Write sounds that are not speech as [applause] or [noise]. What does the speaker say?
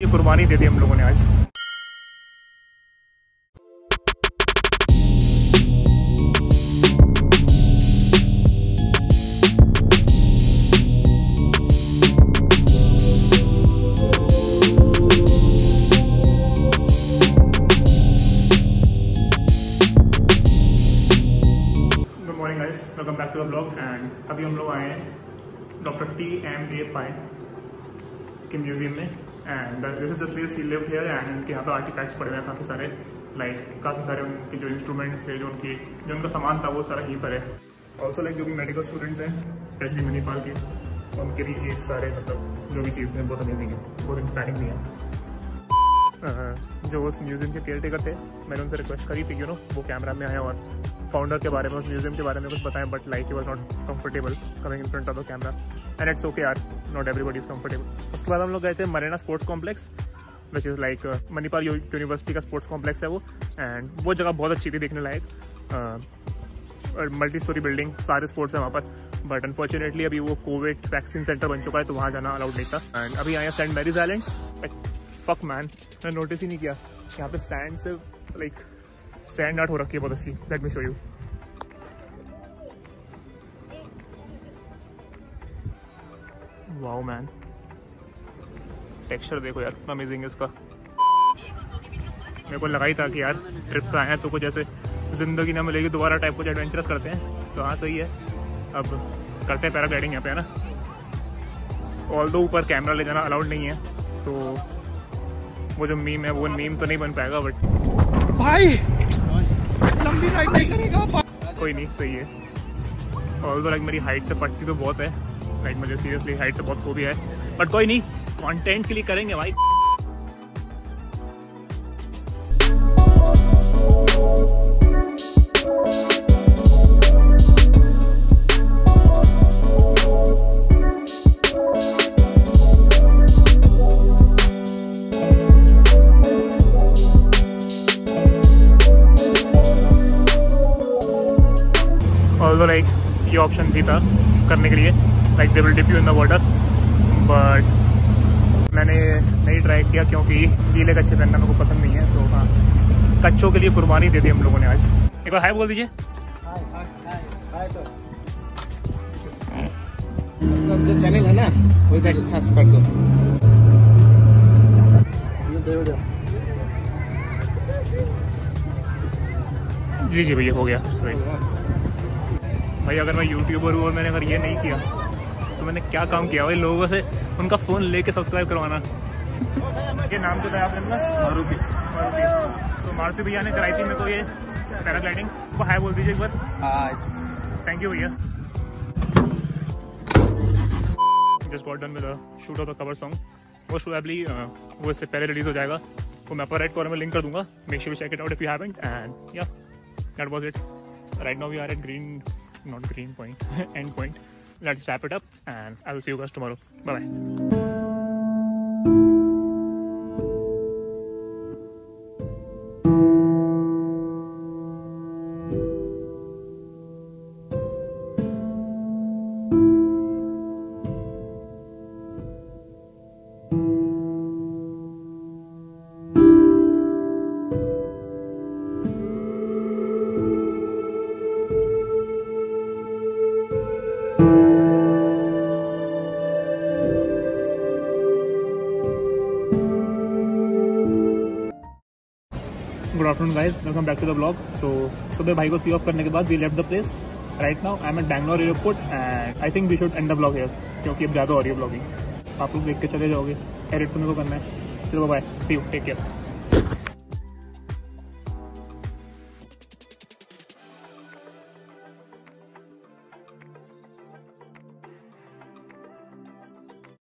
ये कुर्बानी दे दी हम लोगों ने आज। Welcome back to blog and अभी हम लोग आए हैं डॉक्टर टी एम ए पाए के म्यूज़ियम में। And this is the place he lived here and उनके यहाँ पे आर्टिफैक्ट्स पड़े हुए हैं काफ़ी सारे। लाइक like, काफ़ी सारे उनके जो इंस्ट्रूमेंट्स है जो उनकी जो उनका सामान था वो सारा यहीं पर है। ऑल्सो लाइक जो भी मेडिकल स्टूडेंट्स हैं स्पेशली मणिपाल के उनके लिए ये सारे मतलब जो भी चीज़ें हैं बहुत अमेजिंग है बहुत इंस्पायरिंग भी है। जो उस म्यूज़ियम के केयर टेकर थे मैंने उनसे रिक्वेस्ट करी थी यू नो वो कैमरा में आए और फाउंडर के बारे में उस म्यूज़ियम के बारे में कुछ बताएँ but like he was not comfortable coming in front of the camera and it's okay यार. नॉट एवरीबडी इज़ कम्फर्टेबल उसके बाद हम लोग गए थे Marena sports complex which is like Manipal university का स्पोर्ट्स कॉम्प्लेक्स है वो. एंड वो जगह बहुत अच्छी थी देखने लायक. और मल्टी स्टोरी बिल्डिंग सारे स्पोर्ट्स हैं वहाँ पर. बट अनफॉर्चुनेटली अभी वो कोविड वैक्सीन सेंटर बन चुका है तो वहाँ जाना अलाउड नहीं था. एंड अभी आया Saint Mary's island fuck man मैंने नोटिस ही नहीं किया. यहाँ पे सैंड से लाइक सैंड आर्ट हो रखी है बहुत अच्छी. Let me show you wow man texture देखो यार कितना अमेजिंग है इसका। मेरे को लगा ही था कि यार ट्रिप पे आए हैं तो कुछ ऐसे ज़िंदगी ना मिलेगी दोबारा टाइप कुछ एडवेंचरस करते हैं। तो हाँ सही है। अब करते हैं पैराग्लाइडिंग यहाँ पे है ना? ऑल दो ऊपर कैमरा ले जाना अलाउड नहीं है तो वो जो मीम है वो मीम तो नहीं बन पाएगा बट भाई लंबी राइड नहीं करेगा कोई नहीं सही है। ऑल दो लाइक मेरी हाइट से पटती तो बहुत है। लाइक मुझे सीरियसली हाइट से बहुत खूबी है। बट कोई नहीं कंटेंट के लिए करेंगे भाई। लाइक ये ऑप्शन भी था करने के लिए। Like they will dip you in the water but मैंने नहीं ट्राई किया क्योंकि गीले कच्चे पहनना मेरे को पसंद नहीं है सो हाँ। कच्चों के लिए कुर्बानी दे दी हम लोगों ने आज। एक बार हाय बोल दीजिए। जो चैनल है ना का सर्च कर दो। जी जी भैया हो गया। भाई अगर मैं यूट्यूबर हूँ और मैंने अगर ये नहीं किया मैंने क्या काम किया भाई? लोगों से उनका फ़ोन लेके सब्सक्राइब करवाना। ये नाम जो था आपने अपना मारुति। मारुति। तो मारुति भैया ने कराई थी मेरे को ये पैराग्लाइडिंग वो हाय बोल दीजिए एक बार। थैंक यू भैया। Just got done with shoot of the cover song वो प्रोबेबली वो इससे पहले रिलीज़ हो जाएगा। वो मैं अपर राइट कॉर्नर में लिंक कर दूँगा। Make sure check it out if you haven't and yeah that was it right now we are at green not green point [laughs] end point let's wrap it up and i will see you guys tomorrow. Bye bye good afternoon guys welcome back to the blog so सुबह भाई को see off करने के बाद we left the place right now I am at Bangalore airport and I think we should end the blog here क्योंकि अब ज़्यादा हो रही है ब्लॉगिंग आप लोग देख के चले जाओगे. एडिट तो मेरे को करना है. चलो bye see you take care